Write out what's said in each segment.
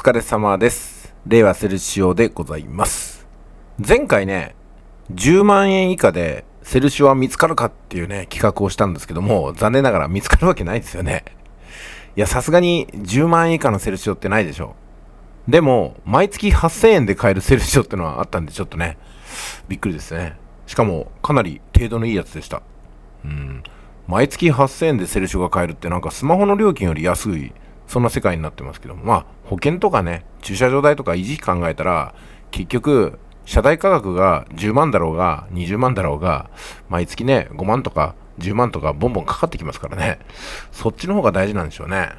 疲れ様です。令和セルシオでございます。前回ね、10万円以下でセルシオは見つかるかっていうね、企画をしたんですけども、残念ながら見つかるわけないですよね。いや、さすがに10万円以下のセルシオってないでしょ。でも、毎月8000円で買えるセルシオってのはあったんで、ちょっとね、びっくりですね。しかも、かなり程度のいいやつでした。うん。毎月8000円でセルシオが買えるってなんかスマホの料金より安い、そんな世界になってますけども、まあ、保険とかね、駐車場代とか維持費考えたら、結局、車代価格が10万だろうが、20万だろうが、毎月ね、5万とか10万とかボンボンかかってきますからね。そっちの方が大事なんでしょうね。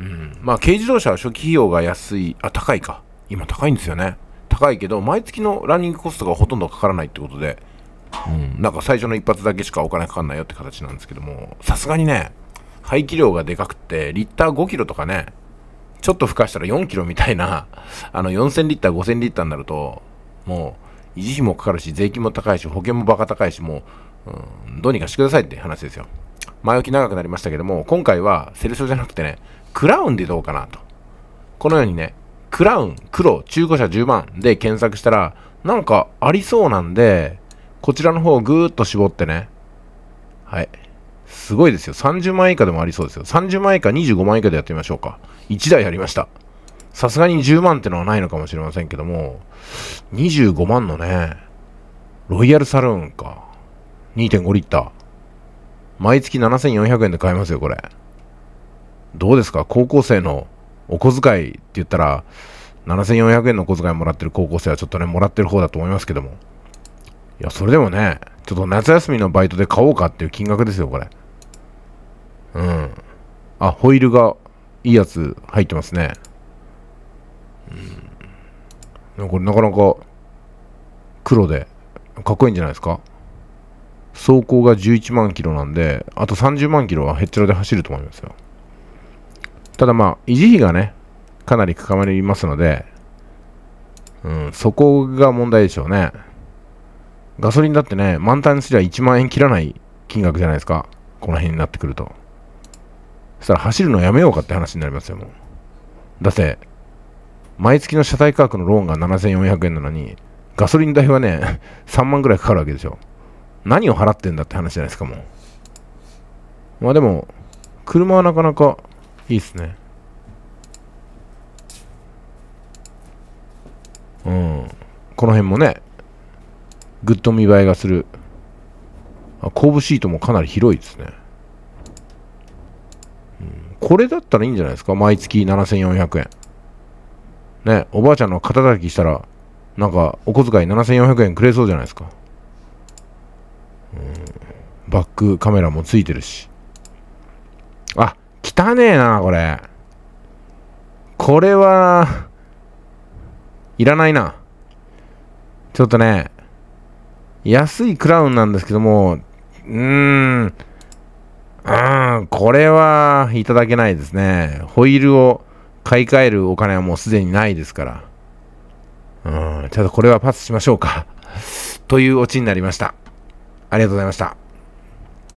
うん。まあ、軽自動車は初期費用が安い、あ、高いか。今高いんですよね。高いけど、毎月のランニングコストがほとんどかからないってことで、うん、なんか最初の一発だけしかお金かかんないよって形なんですけども、さすがにね、排気量がでかくって、リッター5キロとかね、ちょっと吹かしたら4キロみたいな、あの4000リッター、5000リッターになると、もう維持費もかかるし、税金も高いし、保険もバカ高いし、もう、うん、どうにかしてくださいって話ですよ。前置き長くなりましたけども、今回はセルショじゃなくてね、クラウンでどうかなと。このようにね、クラウン、黒、中古車10万で検索したら、なんかありそうなんで、こちらの方をぐーっと絞ってね。はい。すごいですよ。30万円以下でもありそうですよ。30万円以下、25万円以下でやってみましょうか。1台やりました。さすがに10万ってのはないのかもしれませんけども、25万のね、ロイヤルサルーンか。2.5リッター。毎月7400円で買えますよ、これ。どうですか？高校生のお小遣いって言ったら、7400円のお小遣いもらってる高校生はちょっとね、もらってる方だと思いますけども。いや、それでもね、ちょっと夏休みのバイトで買おうかっていう金額ですよ、これ。うん。あ、ホイールがいいやつ入ってますね。うん。これなかなか黒でかっこいいんじゃないですか？走行が11万キロなんで、あと30万キロはヘッチロで走ると思いますよ。ただまあ、維持費がね、かなり関わりますので、うん、そこが問題でしょうね。ガソリンだってね、満タンにすりゃ1万円切らない金額じゃないですか。この辺になってくると。したら走るのやめようかって話になりますよ、もう。だって、毎月の車載価格のローンが7400円なのに、ガソリン代はね、3万ぐらいかかるわけでしょ。何を払ってんだって話じゃないですか、もう。まあでも、車はなかなかいいっすね。うん。この辺もね、グッと見栄えがする。あ後部シートもかなり広いですね、これだったらいいんじゃないですか？毎月7400円。ね、おばあちゃんの肩たたきしたら、なんかお小遣い7400円くれそうじゃないですか。うん、バックカメラもついてるし。あ、汚ねえな、これ。これは、いらないな。ちょっとね、安いクラウンなんですけども、うーん、うーん、これはいただけないですね。ホイールを買い替えるお金はもうすでにないですから。うん、ちょっとこれはパスしましょうか。というオチになりました。ありがとうございました。